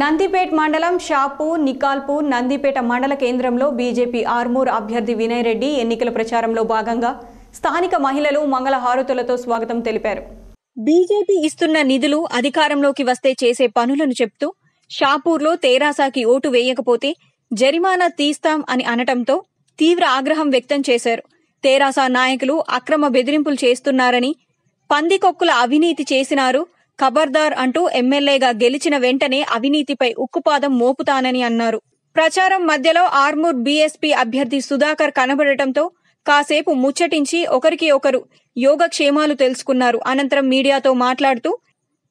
నందిపేట్ మండలం షాపూర్ నికాల్పూర్ నందిపేట మండల కేంద్రంలో బీజేపీ ఆర్మూర్ అభ్యర్థి వినయ్ రెడ్డి ఎన్నికల ప్రచారంలో భాగంగా స్థానిక మహిళలు మంగళహారతులతో స్వాగతం తెలిపారు. బీజేపీ ఇస్తున్న నిధులు అధికారంలోకి వస్తే చేసే పనులను చెప్తూ షాపూర్లో తేరాసాకి ఓటు వేయకపోతే జరిమానా తీస్తాం అని అనటంతో తీవ్ర ఆగ్రహం వ్యక్తం చేశారు. తేరాసా నాయకులు అక్రమ బెదిరింపులు చేస్తున్నారని పందికొక్కుల అవినీతి చేసినారు ఖబర్దార్ అంటూ ఎమ్మెల్యేగా గెలిచిన వెంటనే అవినీతిపై ఉక్కుపాదం మోపుతానని అన్నారు. ప్రచారం మధ్యలో ఆర్మూర్ బీఎస్పీ అభ్యర్థి సుధాకర్ కనబడటంతో కాసేపు ముచ్చటించి ఒకరికి ఒకరు యోగక్షేమాలు తెలుసుకున్నారు. అనంతరం మీడియాతో మాట్లాడుతూ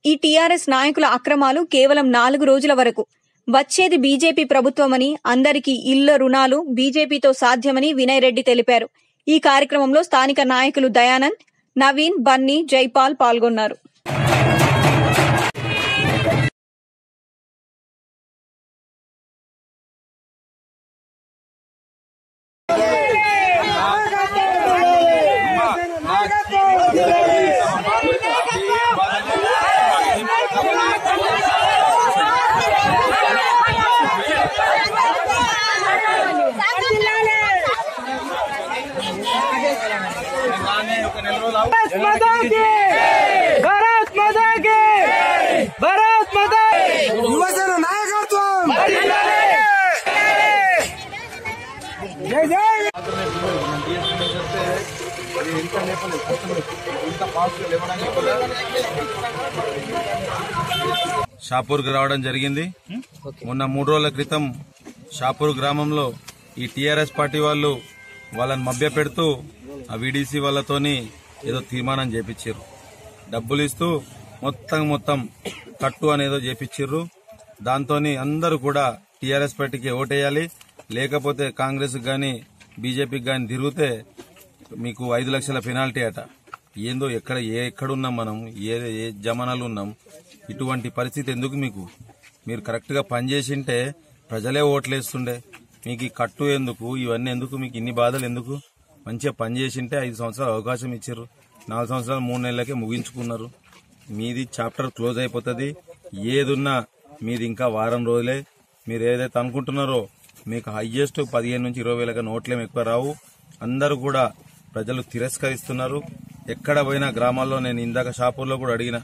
ఈ టీఆర్ఎస్ నాయకుల అక్రమాలు కేవలం నాలుగు రోజుల వరకు. వచ్చేది బీజేపీ ప్రభుత్వమని అందరికీ ఇళ్ళ రుణాలు బీజేపీతో సాధ్యమని వినయ్ రెడ్డి తెలిపారు. ఈ కార్యక్రమంలో స్థానిక నాయకులు దయానంద్ నవీన్ బన్నీ జైపాల్ పాల్గొన్నారు. भारत माता की भारत माता की भारत माता యువజన నాయకత్వం జై జై షాపూర్కి రావడం జరిగింది మొన్న మూడు రోజుల క్రితం షాపూర్ గ్రామంలో ఈ టీఆర్ఎస్ పార్టీ వాళ్ళు వాళ్ళని మభ్య పెడుతూ ఆ వీడీసీ వాళ్ళతోని ఏదో తీర్మానం చేపించారు డబ్బులు ఇస్తూ మొత్తం మొత్తం కట్టు అనేదో చేపించారు దాంతో అందరూ కూడా టీఆర్ఎస్ పార్టీకి ఓటేయాలి. లేకపోతే కాంగ్రెస్ కానీ బీజేపీకి కానీ తిరిగితే మీకు ఐదు లక్షల పెనాల్టీ అట. ఏందో ఎక్కడ ఏ ఎక్కడున్నాం మనం? ఏ ఏ జమానాలు ఉన్నాం? ఇటువంటి పరిస్థితి ఎందుకు మీకు? మీరు కరెక్ట్గా పనిచేసింటే ప్రజలే ఓట్లేస్తుండే. మీకు ఈ కట్టు ఎందుకు? ఇవన్నీ ఎందుకు? మీకు ఇన్ని బాధలు ఎందుకు? మంచిగా పనిచేసింటే ఐదు సంవత్సరాలు అవకాశం ఇచ్చారు నాలుగు సంవత్సరాలు మూడు నెలలకే ముగించుకున్నారు. మీది చాప్టర్ క్లోజ్ అయిపోతుంది. ఏదున్నా మీది ఇంకా వారం రోజులే. మీరు ఏదైతే అనుకుంటున్నారో మీకు హయ్యెస్ట్ పదిహేను నుంచి ఇరవై వేలకి నోట్లేం ఎక్కువ రావు. అందరూ కూడా ప్రజలు తిరస్కరిస్తున్నారు. ఎక్కడ పోయినా గ్రామాల్లో నేను ఇందాక షాపూర్లో కూడా అడిగిన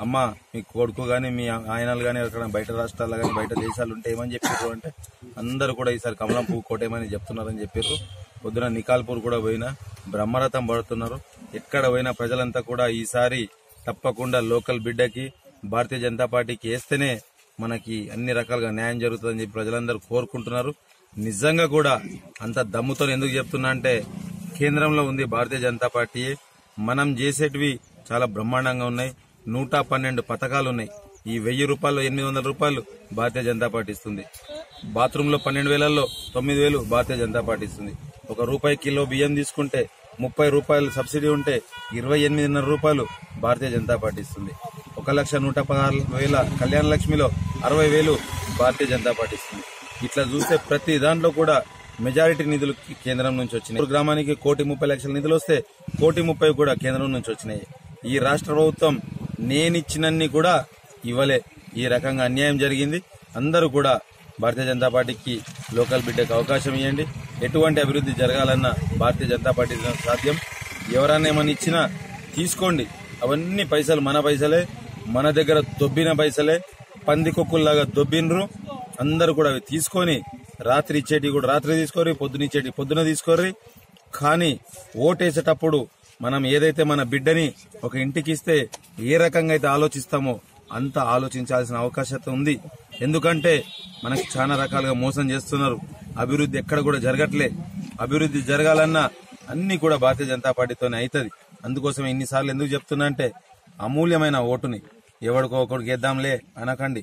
అమ్మ మీ కొడుకు కానీ మీ ఆయనలు కానీ ఎక్కడ బయట రాష్ట్రాల్లో కానీ బయట దేశాలు ఉంటే ఏమని చెప్పారు అంటే అందరూ కూడా ఈసారి కమలం పువ్వు కోటేమని చెప్తున్నారని చెప్పారు పొద్దున నికాల్పూర్ కూడా పోయినా బ్రహ్మరథం పడుతున్నారు. ఎక్కడ పోయినా ప్రజలంతా కూడా ఈసారి తప్పకుండా లోకల్ బిడ్డకి భారతీయ జనతా పార్టీకి వేస్తేనే మనకి అన్ని రకాలుగా న్యాయం జరుగుతుందని చెప్పి ప్రజలందరూ కోరుకుంటున్నారు. నిజంగా కూడా అంత దమ్ముతో ఎందుకు చెప్తున్నా అంటే కేంద్రంలో ఉంది భారతీయ జనతా పార్టీ. మనం చేసేటివి చాలా బ్రహ్మాండంగా ఉన్నాయి. నూట పన్నెండు పథకాలు ఉన్నాయి. ఈ వెయ్యి రూపాయలు ఎనిమిది వందల రూపాయలు భారతీయ జనతా పార్టీ ఇస్తుంది. బాత్రూంలో పన్నెండు వేలలో తొమ్మిది వేలు భారతీయ జనతా పార్టీ ఇస్తుంది. ఒక రూపాయి కిలో బియ్యం తీసుకుంటే ముప్పై రూపాయలు సబ్సిడీ ఉంటే ఇరవై ఎనిమిదిన్నర రూపాయలు భారతీయ జనతా పార్టీ ఇస్తుంది. ఒక లక్ష నూట పదహారు వేల కళ్యాణ లక్ష్మిలో అరవై వేలు భారతీయ జనతా పార్టీ ఇస్తుంది. ఇట్లా చూస్తే ప్రతి దాంట్లో కూడా మెజారిటీ నిధులు కేంద్రం నుంచి వచ్చినాయి. ఒక గ్రామానికి కోటి ముప్పై లక్షల నిధులు వస్తే కోటి ముప్పై కూడా కేంద్రం నుంచి వచ్చినాయి. ఈ రాష్ట్ర ప్రభుత్వం నేనిచ్చినన్ని కూడా ఇవ్వలే. ఈ రకంగా అన్యాయం జరిగింది. అందరూ కూడా భారతీయ జనతా పార్టీకి లోకల్ బిడ్డకు అవకాశం ఇవ్వండి ఎటువంటి అభివృద్ధి జరగాలన్నా భారతీయ జనతా పార్టీ సాధ్యం. ఎవరన్నా ఏమైనా ఇచ్చినా తీసుకోండి. అవన్నీ పైసలు మన పైసలే మన దగ్గర దొబ్బిన పైసలే పంది కుక్కుల్లాగా దొబ్బినరు అందరూ కూడా అవి తీసుకొని రాత్రి ఇచ్చేటి కూడా రాత్రి తీసుకోరి పొద్దున ఇచ్చేటి పొద్దున తీసుకోరి కానీ ఓటేసేటప్పుడు మనం ఏదైతే మన బిడ్డని ఒక ఇంటికి ఇస్తే ఏ రకంగా అయితే ఆలోచిస్తామో అంత ఆలోచించాల్సిన అవకాశం ఉంది. ఎందుకంటే మనకి చాలా రకాలుగా మోసం చేస్తున్నారు. అభివృద్ధి ఎక్కడ కూడా జరగట్లే. అభివృద్ధి జరగాలన్నా అన్ని కూడా భారతీయ జనతా పార్టీతోనే అవుతుంది అందుకోసం ఇన్నిసార్లు ఎందుకు చెప్తున్నా అంటే అమూల్యమైన ఓటుని ఎవడికో ఒకడికి వేద్దాంలే అనకండి.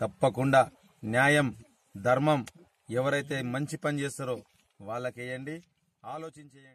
తప్పకుండా న్యాయం ధర్మం ఎవరైతే మంచి పని చేస్తారో వాళ్ళకేయండి. ఆలోచించేయండి.